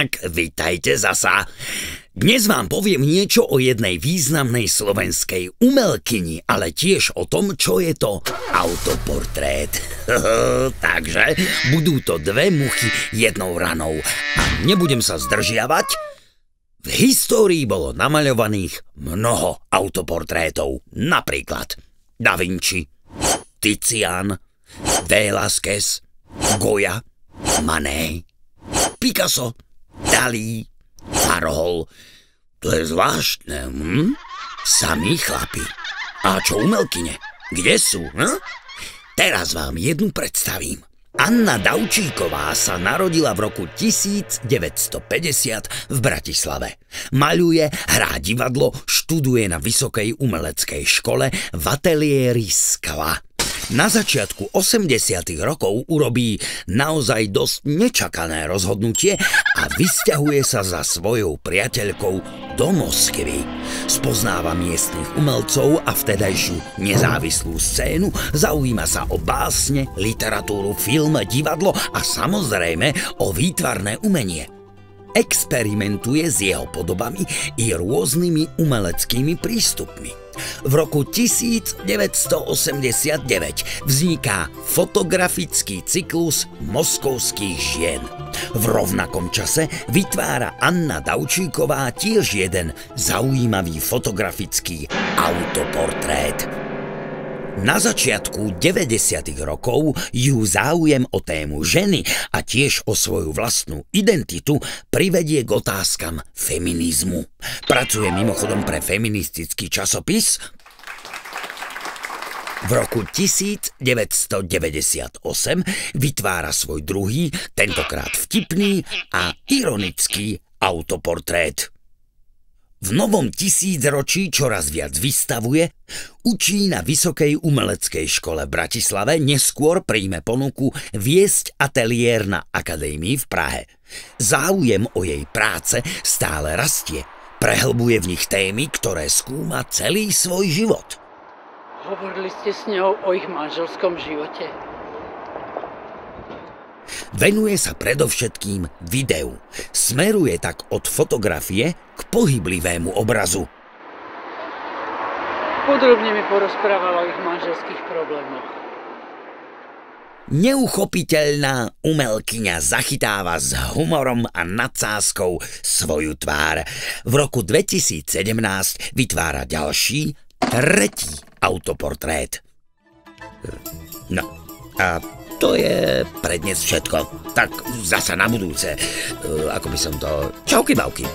tak, vitajte zasa. Dnes vám poviem niečo o jednej významnej slovenskej umelkyni, ale tiež o tom, čo je to autoportrét. Takže budú to dve muchy jednou ranou. A nebudem sa zdržiavať. V histórii bolo namaľovaných mnoho autoportrétov. Napríklad Da Vinci, Tizian, Velázquez, Goya, Manet, Picasso, Dalí, Warhol. To je zvláštne, hm? Samí chlapi. A čo umelkyne? Kde sú, hm? Teraz vám jednu predstavím. Anna Daučíková sa narodila v roku 1950 v Bratislave. Maľuje, hrá divadlo, študuje na Vysokej umeleckej škole v ateliéri Skla. Na začiatku 80. rokov urobí naozaj dosť nečakané rozhodnutie a vysťahuje sa za svojou priateľkou do Moskvy. Spoznáva miestnych umelcov a vtedajšiu nezávislú scénu, zaujíma sa o básne, literatúru, film, divadlo a samozrejme o výtvarné umenie experimentuje s jeho podobami i rôznymi umeleckými prístupmi. V roku 1989 vzniká fotografický cyklus moskovských žien. V rovnakom čase vytvára Anna Daučíková tiež jeden zaujímavý fotografický autoportrét. Na začiatku 90. rokov ju záujem o tému ženy a tiež o svoju vlastnú identitu privedie k otázkam feminizmu. Pracuje mimochodom pre feministický časopis v roku 1998 vytvára svoj druhý, tentokrát vtipný a ironický autoportrét. V novom tisícročí čoraz viac vystavuje, učí na Vysokej umeleckej škole v Bratislave, neskôr príjme ponuku viesť ateliér na Akadémii v Prahe. Záujem o jej práce stále rastie. Prehlbuje v nich témy, ktoré skúma celý svoj život. Hovorili ste s ňou o ich manželskom živote? Venuje sa predovšetkým videu. Smeruje tak od fotografie k pohyblivému obrazu. Podrobne mi porozprávala o ich manželských problémoch. Neuchopiteľná umelkyňa zachytáva s humorom a nadsázkou svoju tvár. V roku 2017 vytvára ďalší, tretí autoportrét. No, a to je pre dnes všetko. Tak zasa na budúce. E, ako by som to... Čauky, bauky.